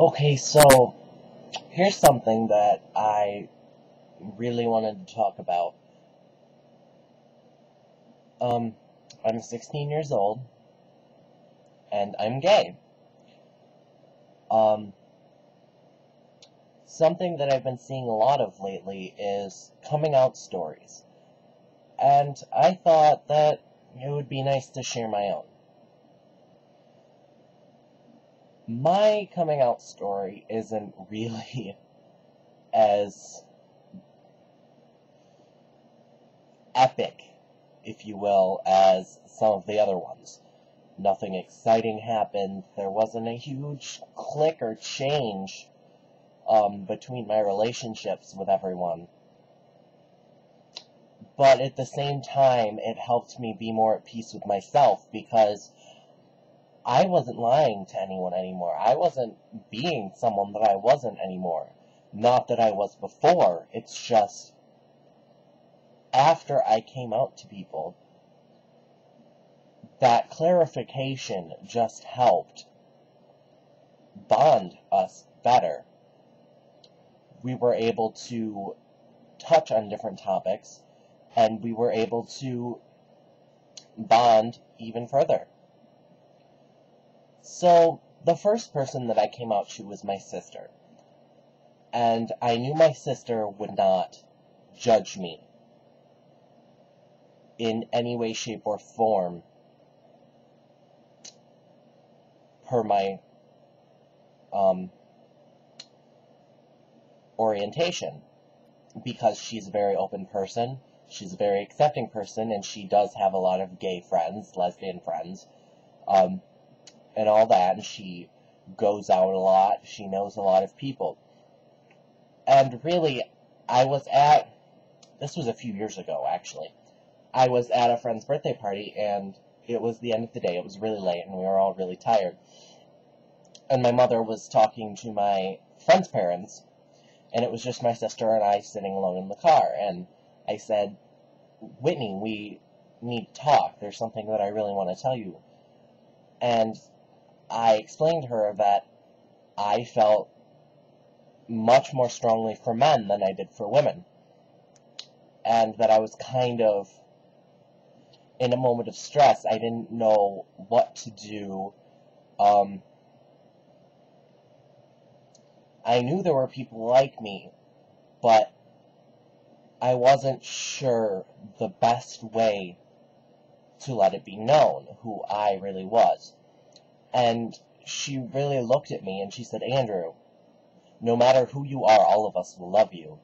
Okay, so here's something that I really wanted to talk about. Um, I'm 16 years old, and I'm gay. Um, something that I've been seeing a lot of lately is coming out stories. And I thought that it would be nice to share my own. My coming out story isn't really as epic, if you will, as some of the other ones. Nothing exciting happened. There wasn't a huge click or change um, between my relationships with everyone. But at the same time, it helped me be more at peace with myself because I wasn't lying to anyone anymore. I wasn't being someone that I wasn't anymore. Not that I was before. It's just after I came out to people, that clarification just helped bond us better. We were able to touch on different topics, and we were able to bond even further. So, the first person that I came out to was my sister. And I knew my sister would not judge me in any way, shape, or form per my um, orientation because she's a very open person, she's a very accepting person, and she does have a lot of gay friends, lesbian friends, um, and all that, and she goes out a lot, she knows a lot of people. And really, I was at, this was a few years ago, actually, I was at a friend's birthday party, and it was the end of the day. It was really late, and we were all really tired. And my mother was talking to my friend's parents, and it was just my sister and I sitting alone in the car. And I said, Whitney, we need to talk. There's something that I really want to tell you. And I explained to her that I felt much more strongly for men than I did for women. And that I was kind of in a moment of stress, I didn't know what to do. Um, I knew there were people like me, but I wasn't sure the best way to let it be known who I really was. And she really looked at me and she said, Andrew, no matter who you are, all of us will love you.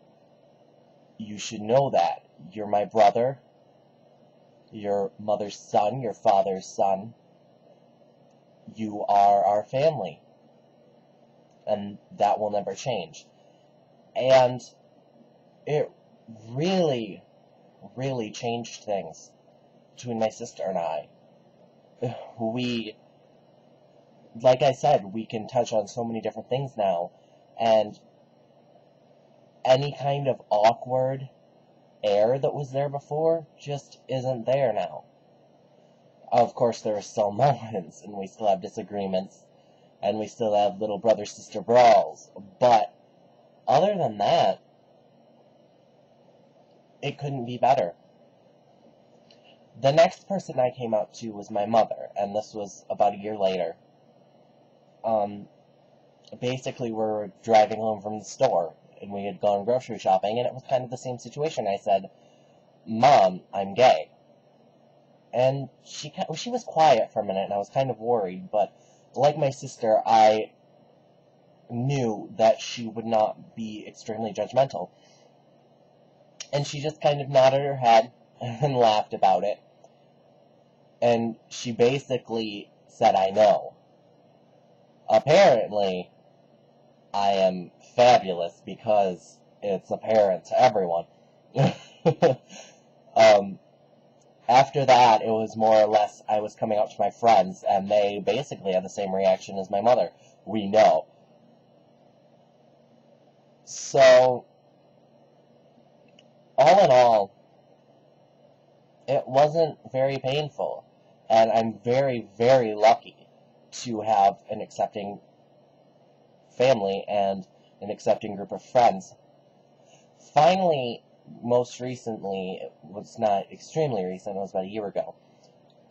You should know that. You're my brother your mother's son, your father's son. You are our family. And that will never change. And it really, really changed things between my sister and I. We, like I said, we can touch on so many different things now. And any kind of awkward air that was there before just isn't there now. Of course, there are still moments, and we still have disagreements, and we still have little brother sister brawls, but other than that, it couldn't be better. The next person I came out to was my mother, and this was about a year later. Um, basically, we are driving home from the store, and we had gone grocery shopping, and it was kind of the same situation. I said, Mom, I'm gay. And she, she was quiet for a minute, and I was kind of worried, but like my sister, I knew that she would not be extremely judgmental. And she just kind of nodded her head and laughed about it. And she basically said, I know. Apparently, I am fabulous because it's apparent to everyone. um, after that, it was more or less I was coming out to my friends, and they basically had the same reaction as my mother. We know. So, all in all, it wasn't very painful, and I'm very, very lucky to have an accepting family and an accepting group of friends. Finally, most recently, it was not extremely recent, it was about a year ago,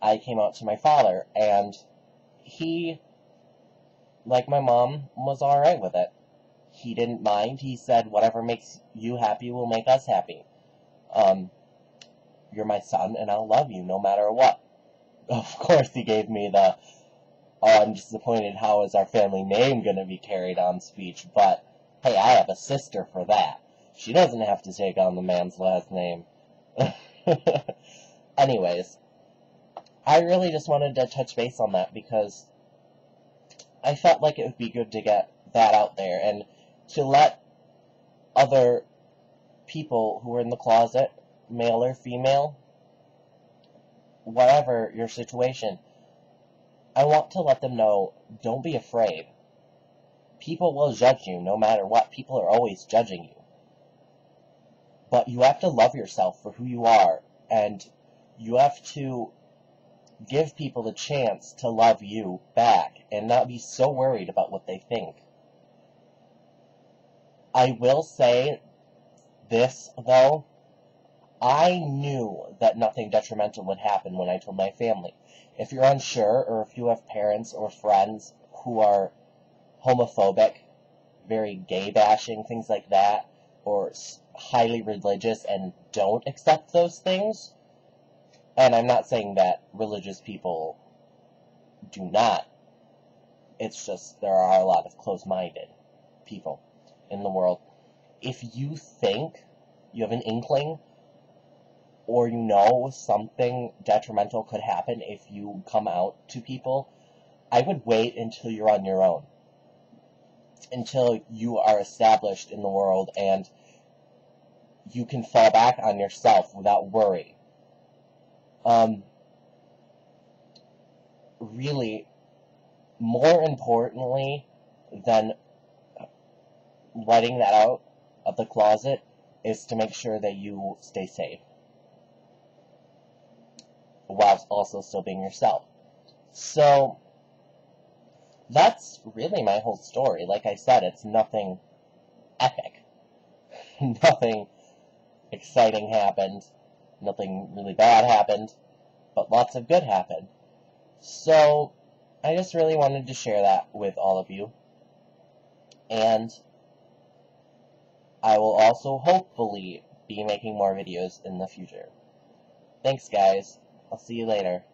I came out to my father, and he, like my mom, was alright with it. He didn't mind. He said, whatever makes you happy will make us happy. Um, you're my son, and I'll love you no matter what. Of course, he gave me the, oh, I'm disappointed, how is our family name going to be carried on speech, but hey, I have a sister for that. She doesn't have to take on the man's last name. Anyways, I really just wanted to touch base on that because I felt like it would be good to get that out there and to let other people who are in the closet, male or female, whatever your situation, I want to let them know don't be afraid. People will judge you no matter what. People are always judging you. But you have to love yourself for who you are, and you have to give people the chance to love you back and not be so worried about what they think. I will say this, though. I knew that nothing detrimental would happen when I told my family. If you're unsure, or if you have parents or friends who are homophobic, very gay bashing, things like that, or highly religious and don't accept those things, and I'm not saying that religious people do not, it's just there are a lot of close minded people in the world. If you think you have an inkling or you know something detrimental could happen if you come out to people, I would wait until you're on your own. Until you are established in the world and you can fall back on yourself without worry. Um, really, more importantly than letting that out of the closet is to make sure that you stay safe also still being yourself. So, that's really my whole story. Like I said, it's nothing epic. nothing exciting happened. Nothing really bad happened. But lots of good happened. So, I just really wanted to share that with all of you. And I will also hopefully be making more videos in the future. Thanks, guys. I'll see you later.